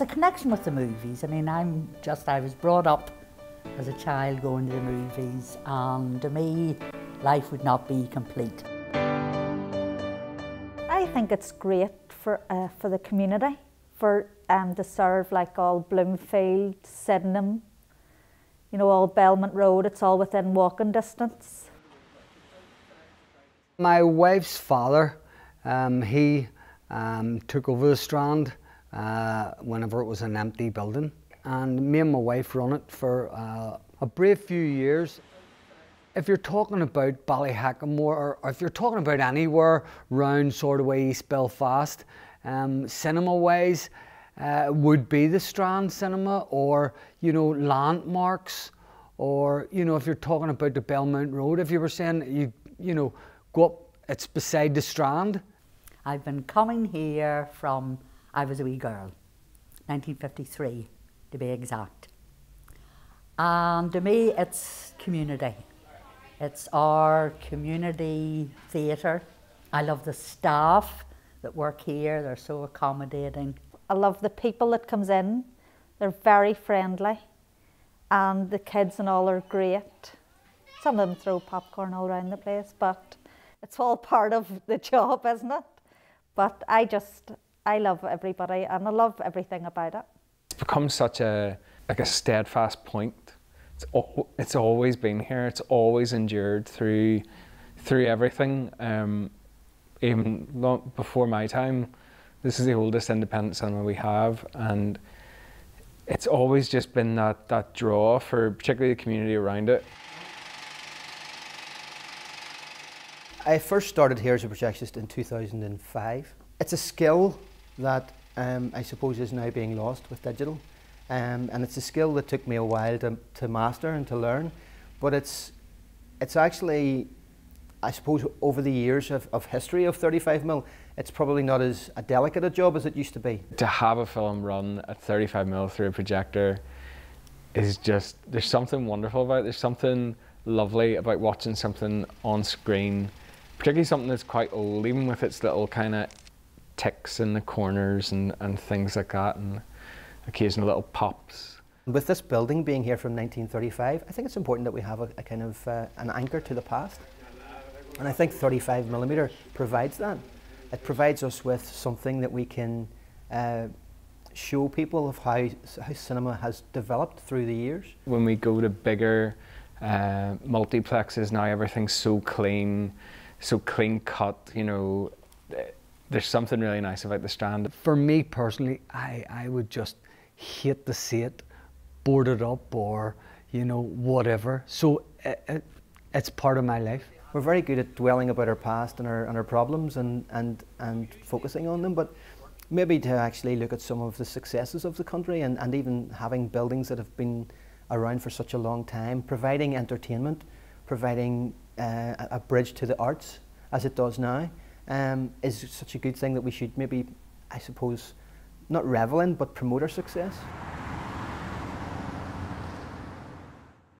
The connection with the movies, I mean, I'm just, I was brought up as a child going to the movies, and to me, life would not be complete. I think it's great for, uh, for the community, for um, to serve like all Bloomfield, Sydenham, you know, all Belmont Road, it's all within walking distance. My wife's father, um, he um, took over the Strand uh, whenever it was an empty building. And me and my wife run it for uh, a brave few years. If you're talking about Ballyhackamore, or, if you're talking about anywhere round sort of way East Belfast, um, cinema-wise, uh, would be the Strand Cinema, or you know landmarks, or you know if you're talking about the Belmont Road, if you were saying you you know go up, it's beside the Strand. I've been coming here from I was a wee girl, 1953 to be exact. And to me, it's community. It's our community theatre. I love the staff that work here, they're so accommodating. I love the people that comes in. They're very friendly. And the kids and all are great. Some of them throw popcorn all around the place, but it's all part of the job, isn't it? But I just, I love everybody and I love everything about it. It's become such a, like a steadfast point. It's, it's always been here. It's always endured through, through everything. Um, even long before my time, this is the oldest independent cinema we have, and it's always just been that, that draw for particularly the community around it. I first started here as a projectionist in 2005. It's a skill that um, I suppose is now being lost with digital. Um, and it's a skill that took me a while to, to master and to learn. But it's, it's actually, I suppose, over the years of, of history of 35 mil, it's probably not as a delicate a job as it used to be. To have a film run at 35 mil through a projector is just, there's something wonderful about it. There's something lovely about watching something on screen, particularly something that's quite old, even with its little kind of ticks in the corners and, and things like that, and occasional little pops. With this building being here from 1935, I think it's important that we have a, a kind of uh, an anchor to the past. And I think 35 millimeter provides that. It provides us with something that we can uh, show people of how, how cinema has developed through the years. When we go to bigger uh, multiplexes now, everything's so clean, so clean cut, you know, there's something really nice about the Strand. For me personally, I, I would just hate to see it boarded up or, you know, whatever. So it, it, it's part of my life. We're very good at dwelling about our past and our, and our problems and, and, and focusing on them, but maybe to actually look at some of the successes of the country and, and even having buildings that have been around for such a long time, providing entertainment, providing uh, a bridge to the arts as it does now, um, is such a good thing that we should maybe, I suppose, not revel in, but promote our success.